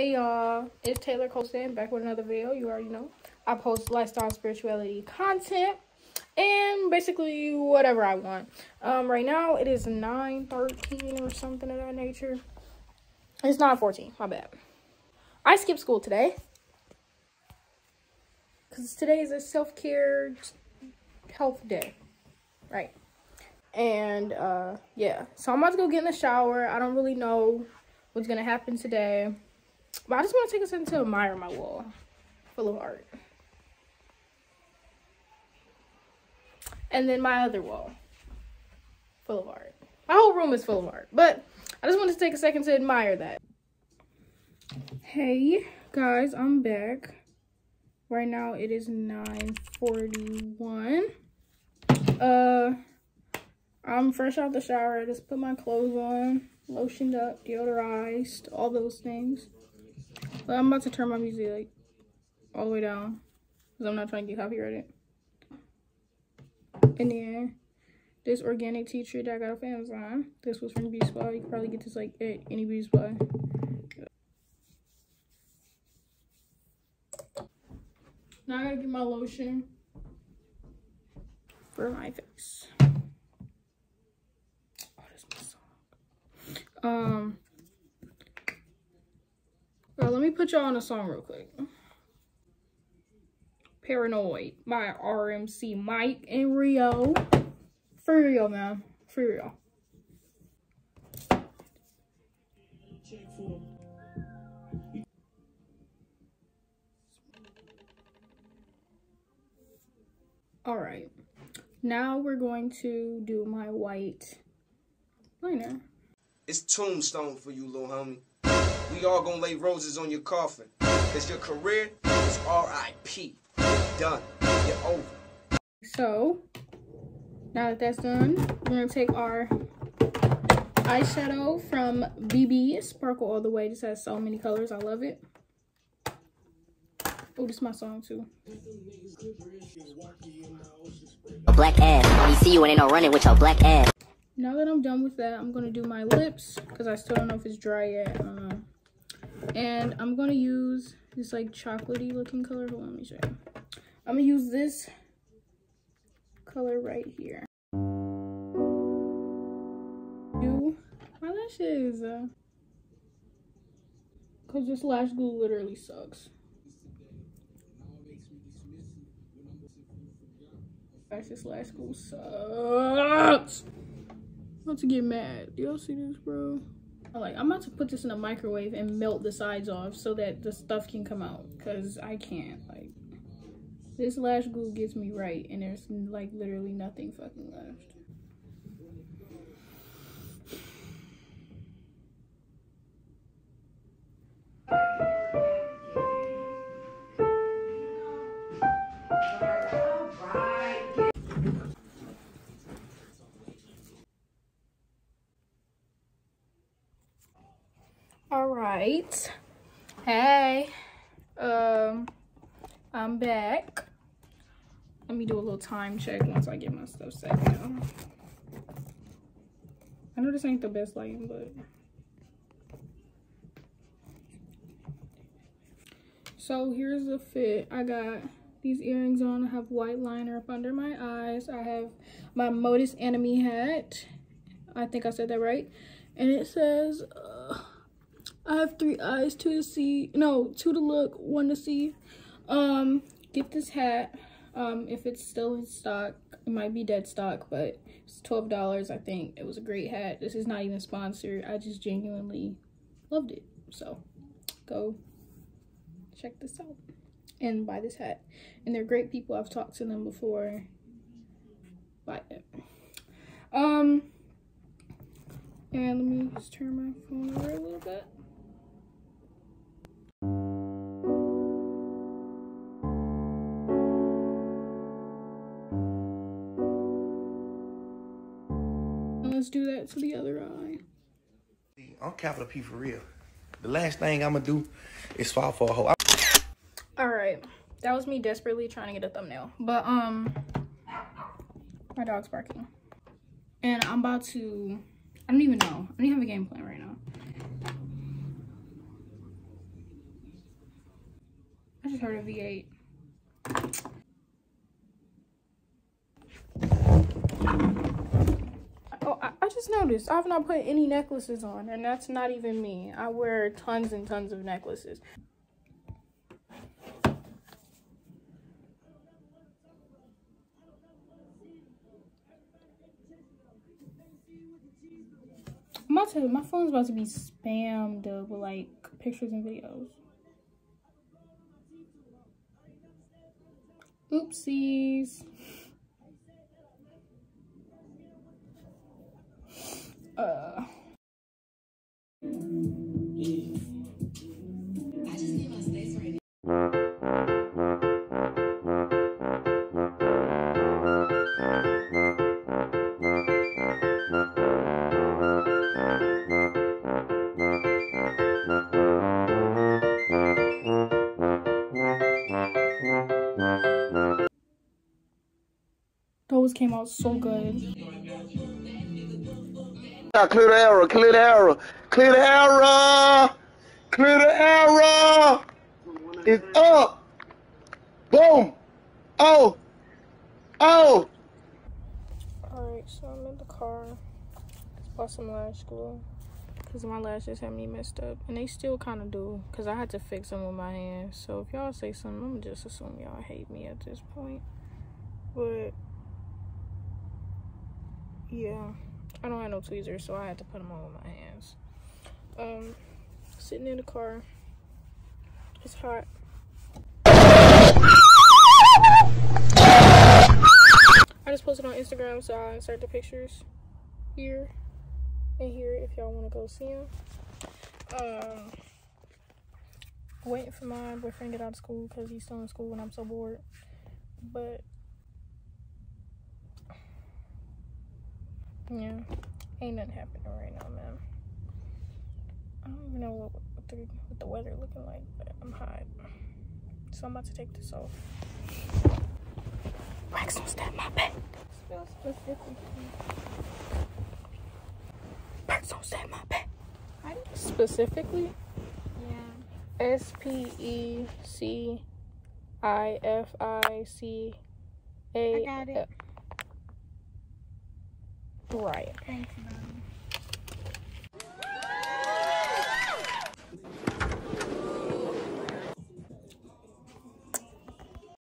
Hey y'all, it's Taylor Colston back with another video. You already know. I post lifestyle spirituality content and basically whatever I want. Um, right now it is 9:13 or something of that nature. It's 9:14. My bad. I skipped school today because today is a self-care health day, right? And uh, yeah, so I'm about to go get in the shower. I don't really know what's gonna happen today. But I just want to take a second to admire my wall full of art. And then my other wall full of art. My whole room is full of art. But I just wanted to take a second to admire that. Hey guys, I'm back. Right now it is 9:41. Uh I'm fresh out the shower. I just put my clothes on, lotioned up, deodorized, all those things. But I'm about to turn my music like all the way down because I'm not trying to get copyrighted. And then this organic tea tree that I got off Amazon. This was from Beauty. You can probably get this like at any Beauty. Now I gotta get my lotion for my face. Oh. Um, let me put y'all on a song real quick. Paranoid by RMC Mike and Rio. For real, man. For real. Alright. Now we're going to do my white liner. It's tombstone for you, little homie. We all gonna lay roses on your coffin. Cause your career is R.I.P. You're done. You're over. So, now that that's done, we're gonna take our eyeshadow from BB Sparkle All The Way. This has so many colors. I love it. Oh, this is my song too. A black ass. We see you and ain't no running with your black ass. Now that I'm done with that, I'm gonna do my lips because I still don't know if it's dry yet. And I'm gonna use this like chocolatey looking color. Hold on, let me show you. I'm gonna use this color right here. Do my lashes. Uh, Cause this lash glue literally sucks. Guys, this lash glue sucks. About to get mad. Y'all see this, bro? Like, I'm about to put this in a microwave and melt the sides off so that the stuff can come out. Because I can't. Like, this lash glue gets me right. And there's, like, literally nothing fucking left. Right. Hey. Um i'm back. Let me do a little time check once i get my stuff set down. I know this ain't the best lighting but. So here's the fit. I got these earrings on. I have white liner up under my eyes. I have my modus enemy hat. I think i said that right. And it says uh, I have three eyes, two to see, no, two to look, one to see. Um, get this hat. Um, if it's still in stock, it might be dead stock, but it's $12. I think it was a great hat. This is not even sponsored. I just genuinely loved it. So go check this out and buy this hat. And they're great people. I've talked to them before. Buy it. Um, and let me just turn my phone over a little bit. Let's do that to the other eye. I'm capital P for real. The last thing I'm gonna do is fall for a hoe. All right, that was me desperately trying to get a thumbnail, but um, my dog's barking, and I'm about to. I don't even know. I don't even have a game plan right now. I just heard a V8. Just noticed I've not put any necklaces on, and that's not even me. I wear tons and tons of necklaces. My phone's about to be spammed with like pictures and videos. Oopsies. Those came out so good. Clear the error, clear the error, clear the error, clear the error. It's up. Boom. Oh. Oh. Alright, so I'm in the car. Bought some lash glue. Because my lashes had me messed up. And they still kind of do. Because I had to fix them with my hands. So if y'all say something, I'm just assume y'all hate me at this point. But, yeah. I don't have no tweezers, so I had to put them on with my hands. Um, sitting in the car. It's hot. I just posted on Instagram, so I'll insert the pictures here and here if y'all want to go see them. Um, waiting for my boyfriend to get out of school because he's still in school and I'm so bored. But yeah, ain't nothing happening right now, man. I don't even know what, what, the, what the weather looking like, but I'm hot. So I'm about to take this off. Rex, don't stab my back. Spell specifically. Rex, don't stab my back. Specifically? Yeah. S P E C I F I C A. I got it. Right. Thanks, Mommy.